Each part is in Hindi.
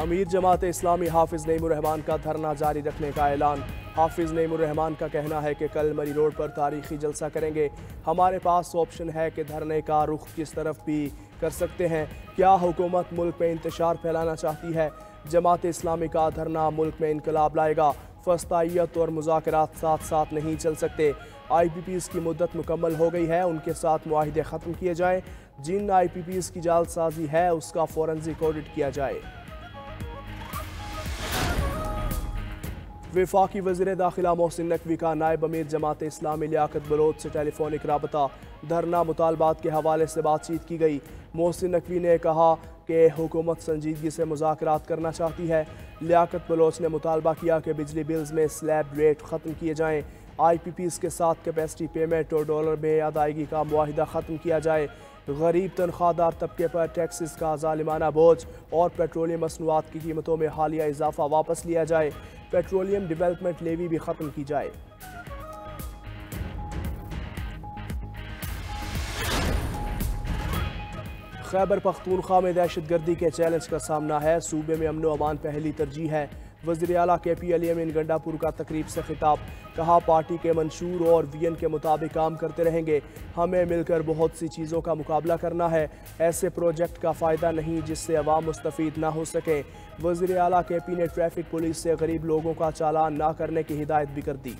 अमीर जमात इस्लामी हाफिज नईमुररहमान का धरना जारी रखने का ऐलान। हाफिज नईमुररहमान का कहना है कि कल मरी रोड पर तारीखी जलसा करेंगे। हमारे पास ऑप्शन है कि धरने का रुख किस तरफ़ भी कर सकते हैं। क्या हुकूमत मुल्क में इंतशार फैलाना चाहती है? जमात इस्लामी का धरना मुल्क में इनकलाब लाएगा। फस्ताइत और मुजाकर साथ साथ नहीं चल सकते। आई पी पीज़ की मुद्दत मुकम्मल हो गई है। उनके साथ माहदे ख़त्म किए जाएँ। जिन आई पी पीज़ की जालसाजी है, उसका फॉरेंसिक ऑडिट किया जाए। विफाकी वज़ीर दाखिला मोहसिन नकवी का नायब अमीर जमात इस्लामी लियाकत बलोच से टेलीफोनिक रबता। धरना मुतालबात के हवाले से बातचीत की गई। मोहसिन नकवी ने कहा कि हुकूमत संजीदगी से मुजाकर करना चाहती है। लियाकत बलोच ने मुतालबा किया कि बिजली बिल्स में स्लैब रेट ख़त्म किए जाएँ। आई पी पीज़ के साथ कैपेसिटी पेमेंट और डॉलर में अदायगी का माहिदा ख़त्म किया जाए। गरीब तनख्वाहदार तबके पर टैक्सेस का ालिमाना बोझ और पेट्रोलियम मसनूआत की कीमतों में हालिया इजाफा वापस लिया जाए। पेट्रोलियम डेवलपमेंट लेवी भी ख़त्म की जाए। खैबर पख्तूनख्वा में दहशत गर्दी के चैलेंज का सामना है। सूबे में अमनो अमान पहली तरजीह है। वजी अला के P L M N Gandapur का तकरीब से खिताब। कहा, पार्टी के मंशूर और वी एन के मुताबिक काम करते रहेंगे। हमें मिलकर बहुत सी चीज़ों का मुकाबला करना है। ऐसे प्रोजेक्ट का फ़ायदा नहीं, जिससे अवाम मुस्तफ़ ना हो सके। वजी अला के पी ने ट्रैफ़िक पुलिस से गरीब लोगों का चालान ना करने की हिदायत भी कर दी।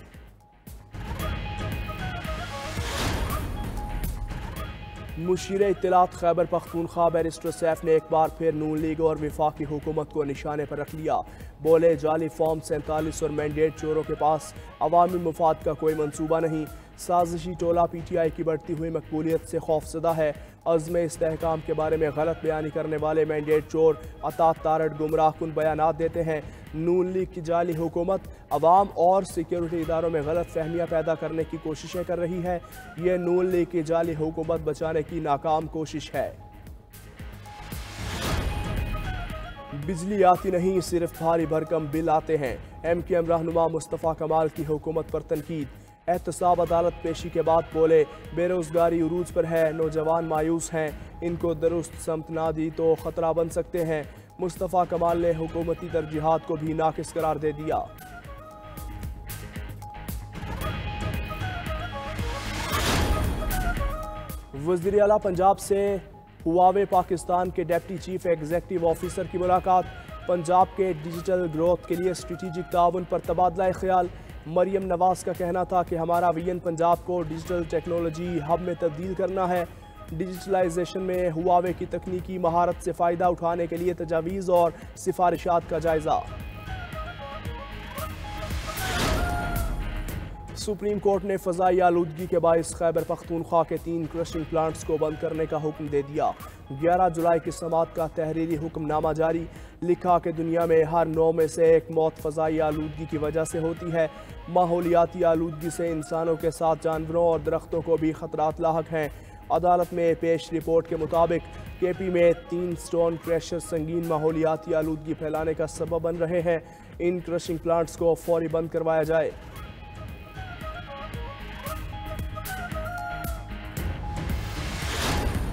मुशीर इतलात खैबर पख्तूनख्वा बैरिस्टर सैफ ने एक बार फिर नून लीग और विफाकी हुकूमत को निशाने पर रख लिया। बोले, जाली फॉर्म सैंतालीस और मैंडेट चोरों के पास अवामी मफाद का कोई मनसूबा नहीं। साजिशी टोला पी टी आई की बढ़ती हुई मकबूलियत से खौफजदा है। अज़म इसकाम के बारे में गलत बयानी करने वाले मैंडेट चोर अतात तारट गुमराह कन बयान देते हैं। नून लीग की जाली हुकूमत अवाम और सिक्योरिटी इदारों में गलत फहमियाँ पैदा करने की कोशिशें कर रही है। ये नून लीग की जाली हुकूमत बचाने की नाकाम कोशिश है। बिजली आती नहीं, सिर्फ़ भारी भरकम बिल आते हैं। एम के एम रहनुमा मुस्तफ़ा कमाल की हुकूमत पर तनकीद। एहतसाब अदालत पेशी के बाद बोले, बेरोज़गारी उरूज पर है, नौजवान मायूस हैं। इनको दुरुस्त समत ना दी तो ख़तरा बन सकते हैं। मुस्तफ़ा कमाल ने हुकूमती तरजीहत को भी नाकिस करार दे दिया। वज़ीर अला पंजाब से हुआवे पाकिस्तान के डेप्टी चीफ एग्जेक्टिव ऑफिसर की मुलाकात। पंजाब के डिजिटल ग्रोथ के लिए स्ट्रेटिजिक ताउन पर तबादला ख्याल मरियम नवाज़ का कहना था कि हमारा वी पंजाब को डिजिटल टेक्नोलॉजी हब में तब्दील करना है। डिजिटलाइजेशन में हुआवे की तकनीकी महारत से फ़ायदा उठाने के लिए तजावीज़ और सिफारिशात का जायज़ा। सुप्रीम कोर्ट ने फ़जाई आलूदगी के बायस खैबर पख्तूनख्वा के तीन क्रशिंग प्लांट्स को बंद करने का हुक्म दे दिया। 11 जुलाई की समात का तहरीरी हुक्मनामा जारी। लिखा कि दुनिया में हर नौ में से एक मौत फ़जाई आलूदगी की वजह से होती है। माहौलियाती आलूदगी से इंसानों के साथ जानवरों और दरख्तों को भी खतरात लाक हैं। अदालत में पेश रिपोर्ट के मुताबिक के पी में तीन स्टोन क्रैशर संगीन माहौलियाती आलूदगी फैलाने का सबब बन रहे हैं। इन क्रशिंग प्लांट्स को फौरी बंद करवाया जाए।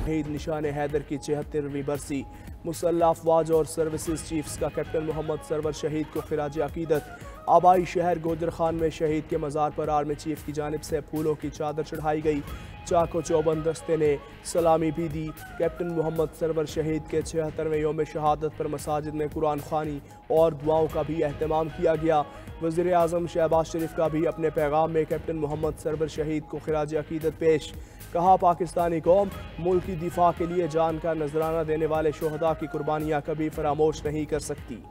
शहीद निशान हैदर की छिहत्तरवीं बरसी। मुसल्ला अफवाज और सर्विसेज़ चीफ्स का कैप्टन मोहम्मद सरवर शहीद को खराज अकीदत। आबाई शहर गोदर खान में शहीद के मज़ार पर आर्मी चीफ की जानब से फूलों की चादर चढ़ाई गई। चाको चौबन दस्ते ने सलामी भी दी। कैप्टन मोहम्मद सरवर शहीद के छिहत्तरवें योम शहादत पर मसाजिद में कुरान खानी और दुआओं का भी अहतमाम किया गया। वज़ी अजम शहबाज शरीफ का भी अपने पैगाम में कैप्टन मोहम्मद सरवर शहीद को खराज अकीदत पेश। कहा, पाकिस्तानी कौम मुल्क की दिफा के लिए जान का नजराना देने वाले शहदा की कुर्बानियाँ कभी फरामोश नहीं कर सकती।